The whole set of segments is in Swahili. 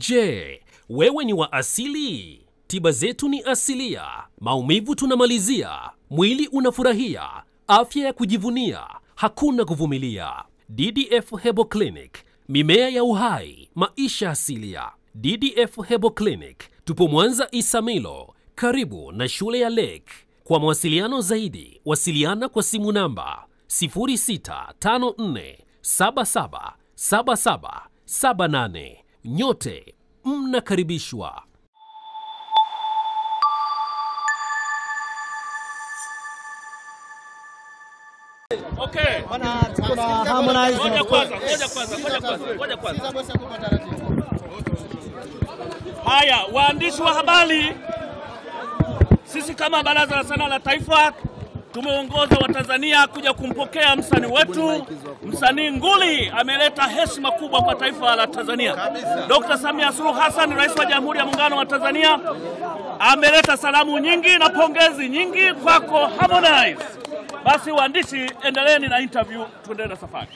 Je, wewe ni wa asili? Tiba zetu ni asilia, maumivu tunamalizia, mwili unafurahia, afya ya kujivunia, hakuna kuvumilia. DDF Herbal Clinic, mimea ya uhai, maisha asilia. DDF Herbal Clinic, tupo Mwanza Isamilo, karibu na shule ya Lake. Kwa mawasiliano zaidi, wasiliana kwa simu namba 0654777778. Nyote mnakaribishwa. Okay. Bwana, tuko na Harmonize. Ngoja kwanza, ngoja kwanza, ngoja kwanza, ngoja kwanza. Haya, waandishi wa habari, sisi kama Baraza la Sanaa la Taifa tumeongoza Watanzania kuja kumpokea msanii wetu, msanii nguli, ameleta heshima kubwa kwa taifa la Tanzania. Dr. Samia Suluhu Hassan, Rais wa Jamhuri ya Muungano wa Tanzania, ameleta salamu nyingi na pongezi nyingi kwako Harmonize. Basi waandishi, endeleeni na interview, tuendelee na safari.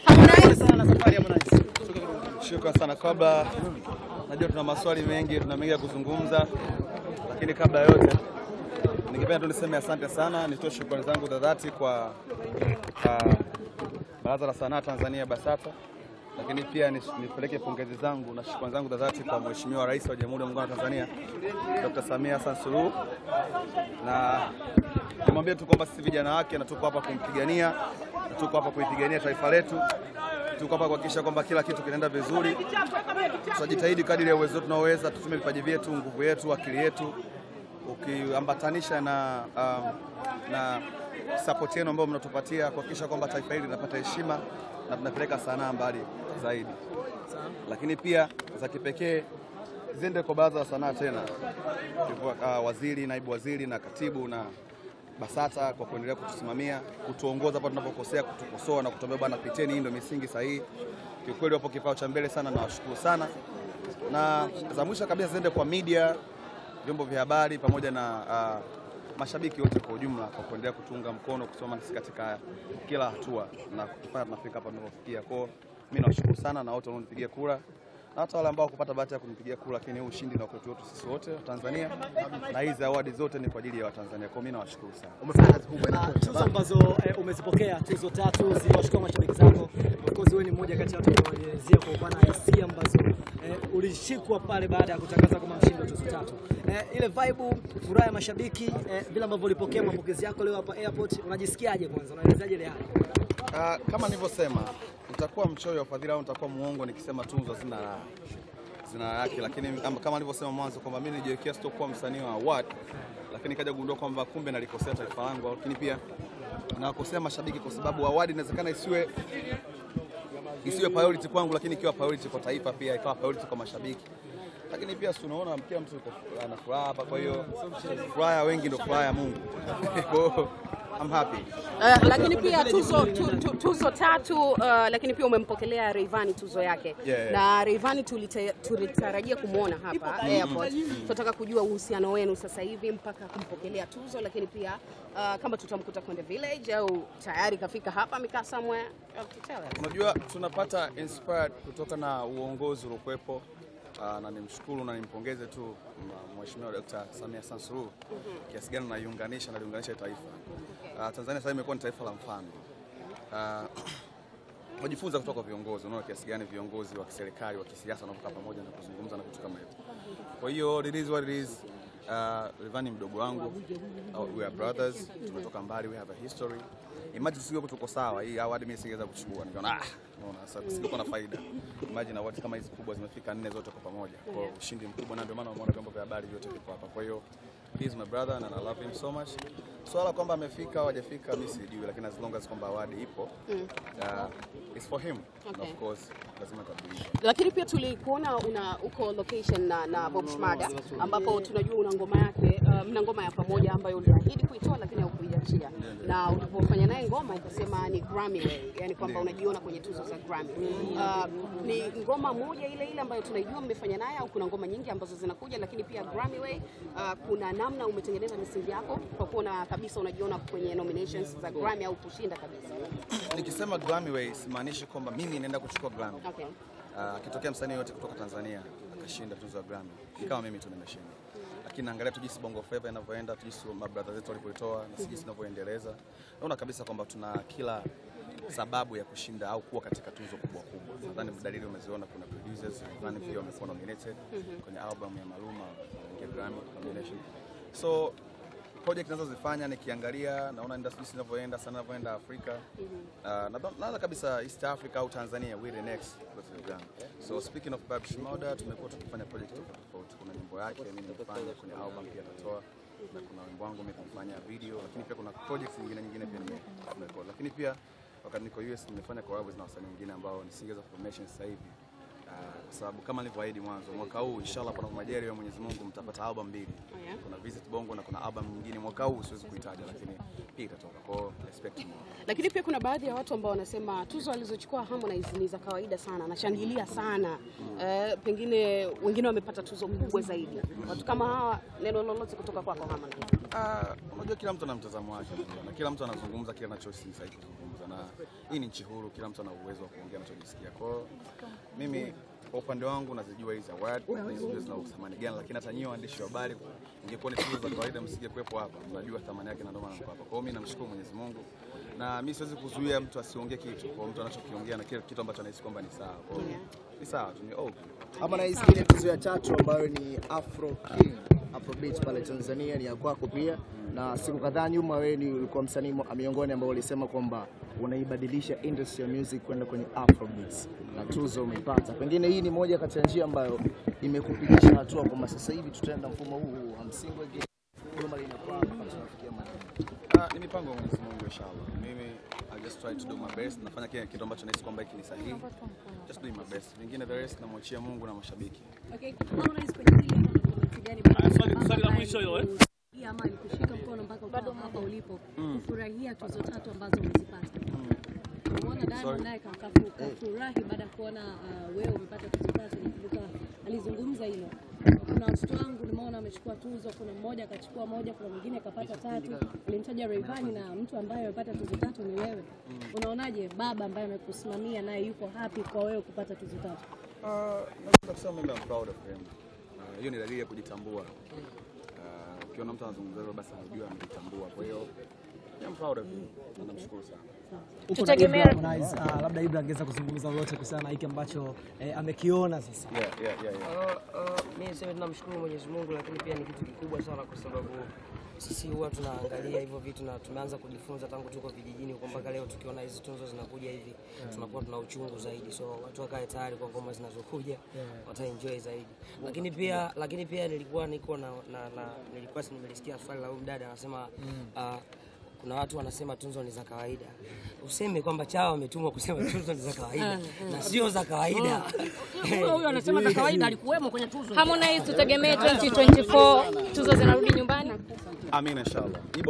Shukrani sana. Kabla najua tuna maswali mengi, tuna mengi ya kuzungumza, lakini kabla ya yote ningependa tu niseme asante sana, nitoe shukrani zangu za dhati kwa uh, Baraza la Sanaa Tanzania BASATA, lakini pia nipeleke pongezi zangu na shukrani zangu za dhati kwa Mheshimiwa Rais wa Jamhuri ya Muungano wa Tanzania Dr. Samia Hassan Suluhu, na nimwambie tu kwamba sisi vijana wake na tuko hapa kumpigania, tuko hapa kuipigania taifa letu tuko hapa kuhakikisha kwamba kila kitu kinaenda vizuri. Tutajitahidi kadiri ya uwezo tunaoweza, tutume vipaji vyetu, nguvu yetu, akili yetu, ukiambatanisha na, um, na support yenu ambayo mnatupatia kuhakikisha kwamba taifa hili linapata heshima na tunapeleka sanaa mbali zaidi, lakini pia za kipekee ziende kwa Baraza la Sanaa tena, uh, waziri, naibu waziri na katibu na BASATA kwa kuendelea kutusimamia, kutuongoza pale tunapokosea, kutukosoa na kutuambia bwana, piteni, hii ndio misingi sahihi. Kiukweli wapo kipao cha mbele sana, nawashukuru sana. Na za mwisho kabisa ziende kwa media, vyombo vya habari pamoja na uh, mashabiki wote kwa ujumla kwa kuendelea kutunga mkono, kusoma nasi katika kila hatua na kutufanya tunafika hapa tunapofikia. Kwa hiyo mimi nawashukuru sana na wote wanaonipigia kura na hata wale ambao kupata bahati ya kunipigia kura, lakini huu ushindi na kwetu wote sisi wote wa Tanzania, na hizi awadi zote ni kwa ajili ya Watanzania. Kwa hiyo mimi nawashukuru sana. Umefanya kazi kubwa na tuzo ambazo eh, umezipokea tuzo tatu ziliwashukua mashabiki zako. Of course wewe ni mmoja kati ya watu wanaoelezea kwa upana hisia ambazo ulishikwa pale baada ya kutangaza kama mshindi wa tuzo tatu. Eh, ile vibe, furaha ya mashabiki, eh, vile ambavyo ulipokea mapokezi yako leo hapa airport, unajisikiaje kwanza? Unaelezaje ile hali? Uh, kama nilivyosema, nitakuwa mchoyo wa fadhila au nitakuwa muongo nikisema tuzo zina zina yake, lakini am- kama nilivyosema mwanzo kwamba mimi nilijiwekea sitokuwa msanii wa award, lakini kaja kugundua kwamba kumbe nalikosea taifa langu, lakini pia nawakosea mashabiki kwa sababu award inawezekana isiwe isiwe priority kwangu, lakini ikiwa priority kwa taifa pia ikawa priority kwa mashabiki. Lakini pia si unaona kila mtu ana furaha hapa, kwa hiyo furaha wengi ndio furaha ya Mungu. I'm happy. Uh, lakini pia tuzo, tu, tu, tuzo tatu uh, lakini pia umempokelea Rayvanny tuzo yake Yeah, yeah. na Rayvanny tulita- tulitarajia kumwona hapa airport. Tunataka kujua uhusiano wenu sasa hivi mpaka kumpokelea tuzo, lakini pia uh, kama tutamkuta Konde Village au tayari kafika hapa amekaa somewhere. Uh. Unajua, tunapata inspired kutoka na uongozi uliokuwepo uh, na nimshukuru na nimpongeze tu m- Mheshimiwa Dr. Samia Hassan Suluhu kiasi gani naiunganisha naliunganisha taifa. Uh, Tanzania sasa imekuwa ni taifa la mfano. Uh, wajifunza kutoka kwa viongozi, unaona kiasi gani viongozi wa kiserikali wa kisiasa wanapokaa pamoja na kuzungumza na vitu kama hivyo. Kwa hiyo it is what it is. Uh, Rayvanny mdogo wangu, uh, we are brothers, tumetoka mbali, we have a history. Imagine sio tuko sawa, hii award mimi singeweza kuchukua. Nikaona ah, unaona sasa singekuwa na faida. Imagine award kama hizi kubwa zimefika nne zote kwa pamoja. Kwa ushindi mkubwa na ndio maana umeona vyombo vya habari vyote viko hapa. Kwa hiyo he is my brother and I love him so much. Swala kwamba amefika au hajafika mimi sijui, lakini as long as kwamba award ipo, mm. uh, it's for him. And Okay. of course lazima lakini pia tulikuona una uko location na, na Bob Shmada ambapo tunajua una ngoma yake uh, mna ngoma ya pamoja ambayo uliahidi kuitoa lakini haukuiachia, na ulipofanya naye ngoma ikasema ni Grammy way, yani kwamba unajiona kwenye tuzo za Grammy. Uh, ni ngoma moja ile ile ambayo tunaijua mmefanya naye au kuna ngoma nyingi ambazo zinakuja, lakini pia Grammy way, uh, kuna namna umetengeneza misingi yako kwa kuona kabisa unajiona kwenye nominations za Grammy au kushinda kabisa. Nikisema Grammy Way simaanishi kwamba mimi naenda kuchukua Grammy. Okay. Uh, akitokea msanii yote kutoka Tanzania akashinda tuzo ya Grammy. Ni kama mimi tu nimeshinda. Lakini naangalia tu jinsi Bongo Flava inavyoenda, tu jinsi mabrother zetu walipoitoa na jinsi tunavyoendeleza. Naona kabisa kwamba tuna kila sababu ya kushinda au kuwa katika tuzo kubwa kubwa. Nadhani dalili umeziona, kuna producers nadhani pia wamekuwa nominated kwenye album ya Maluma ya Grammy nomination. So project ninazozifanya nikiangalia naona industry zinavyoenda sana inavyoenda Afrika mm. uh, nadha- naona kabisa East Africa au Tanzania we the next. So speaking of Babish Shimoda tumekuwa tukifanya project tofauti. Kuna nyimbo yake mimi nimefanya kwenye album pia atatoa na kuna wimbo wangu mimi nimefanya video, lakini pia kuna projects nyingine nyingine pia nime. Lakini pia wakati niko US nimefanya collabs na wasanii wengine ambao nisingeweza kumention sasa hivi. Uh, kwa sababu kama nilivyoahidi mwanzo, mwaka huu inshallah, pana majaliwa ya Mwenyezi Mungu, mtapata album mbili. Oh. Kuna Visit Bongo na kuna album nyingine mwaka huu, siwezi kuitaja, lakini pia itatoka. Kwa hiyo expect more. Lakini pia kuna baadhi ya watu ambao wanasema tuzo alizochukua Harmonize ni za kawaida sana, anashangilia sana uh, pengine wengine wamepata tuzo kubwa zaidi. Watu kama hawa, neno lolote kutoka kwako Harmonize? Ah, unajua kila mtu ana mtazamo wake na kila mtu anazungumza kile kuzungumza, na hii ni nchi huru, kila mtu ana uwezo wa kuongea anachojisikia. Kwa hiyo mimi kwa upande wangu nazijua hizi award, zina thamani gani, lakini hata nyinyi waandishi wa habari, ingekuwa ni tuzo za kawaida msingekuwepo hapa, mnajua thamani yake na ndio maana mko hapa. Kwa hiyo mimi namshukuru Mwenyezi Mungu na mimi siwezi kuzuia mtu asiongee kitu, kwa mtu anachokiongea na kile kitu ambacho anahisi kwamba ni sawa. Kwa hiyo ni sawa tu, ni okay. Harmonize ile tuzo ya tatu ambayo ni Afro King Afrobeat pale Tanzania ni ya kwako pia, na siku kadhaa nyuma wewe ni ulikuwa msanii miongoni ambao ulisema kwamba unaibadilisha industry ya music kwenda kwenye Afrobeat na tuzo umeipata. Pengine hii ni moja kati ya njia ambayo imekupigisha hatua kwamba sasa hivi tutaenda mfumo huu huu hamsingo goma linakuwa mpaka tunafikia maana. Ah, ni mipango ya Mwenyezi Mungu inshallah. Mimi I just try to do my best. Nafanya kile kitu ambacho nahisi kwamba hiki ni sahihi. Just doing my best. Vingine the rest namwachia Mungu na mashabiki. Okay, kwenye hili kuna comment gani swali- la mwisho hilo, ama alikushika mkono mpaka bado hapa ulipo kufurahia tuzo tatu ambazo umezipata. Umeona Diamond naye kafurahi baada ya kuona wewe umepata tuzo tatu. Nakumbuka alizungumza hilo. Kuna watoto wangu nimeona amechukua tuzo, kuna mmoja akachukua moja, kuna mwingine akapata tatu. Alimtaja Rayvanny na mtu ambaye amepata tuzo tatu ni wewe. Unaonaje baba ambaye amekusimamia naye yuko happy kwa wewe kupata tuzo tatu? Uh. Hiyo ni dalili ya kujitambua. Ukiona Ukiona mtu anazungumza hivyo basi anajua amejitambua. Kwa hiyo I'm proud of him. Na namshukuru sana. Ah, labda Ibra angeweza kuzungumza lolote kuhusiana na hiki ambacho eh, amekiona sasa. Yeah, yeah, yeah, yeah. Uh, uh, mi niseme tunamshukuru Mwenyezi Mungu, lakini pia ni kitu kikubwa sana kwa sababu sisi huwa tunaangalia hivyo vitu na tumeanza kujifunza tangu tuko vijijini huko mpaka leo. Tukiona hizi tunzo zinakuja hivi, tunakuwa tuna uchungu zaidi, so watu wakae tayari kwa ngoma zinazokuja, wataenjoy zaidi. Lakini pia lakini pia nilikuwa niko na, na, na nilikuwa si nimelisikia swali la huyu mdada anasema uh, kuna watu wanasema tunzo ni za kawaida. Useme kwamba chawa wametumwa kusema tunzo ni za kawaida na sio za kawaida. Huyo anasema za kawaida alikuwemo kwenye tuzo. Harmonize tutegemee 2024 tuzo zinarudi nyumbani. Amina inshallah. Hii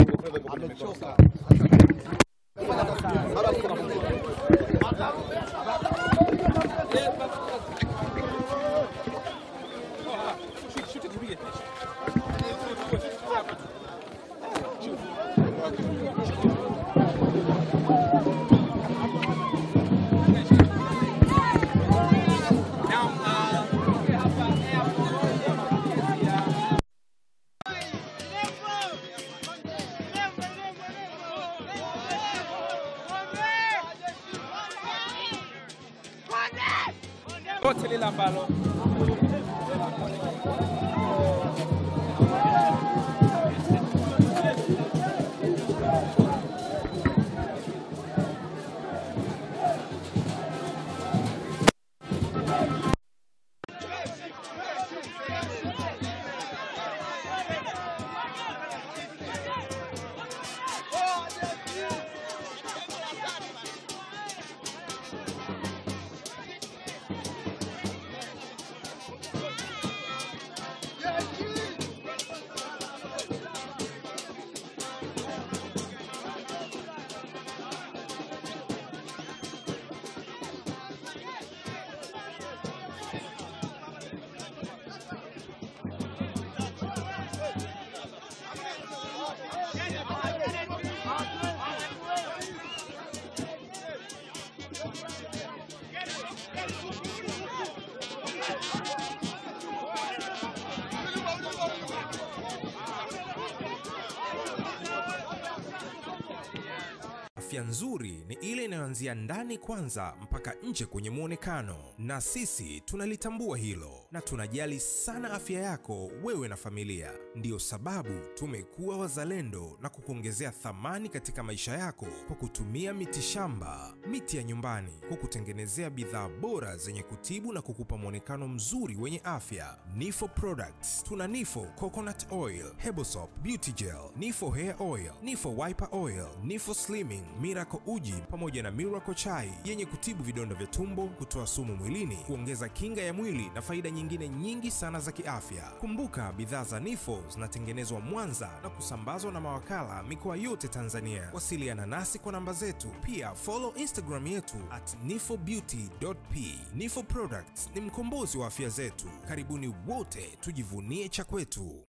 Afya nzuri ni ile inayoanzia ndani kwanza mpaka nje kwenye muonekano, na sisi tunalitambua hilo na tunajali sana afya yako wewe na familia. Ndiyo sababu tumekuwa wazalendo na kukuongezea thamani katika maisha yako kwa kutumia miti shamba, miti ya nyumbani, kukutengenezea bidhaa bora zenye kutibu na kukupa mwonekano mzuri wenye afya. Nifo Products tuna Nifo Coconut Oil, Hebo Soap, Beauty Gel, Nifo Hair Oil, Nifo Wiper Oil, Nifo Slimming, Miracle Uji pamoja na Miracle Chai yenye kutibu vidonda vya tumbo, kutoa sumu mwilini, kuongeza kinga ya mwili na faida nyingine nyingi sana za kiafya. Kumbuka bidhaa za Nifo zinatengenezwa Mwanza na kusambazwa na mawakala mikoa yote Tanzania. Wasiliana nasi kwa namba zetu, pia follow Instagram yetu at nifobeauty.p. Nifo Products ni mkombozi wa afya zetu. Karibuni wote tujivunie cha kwetu.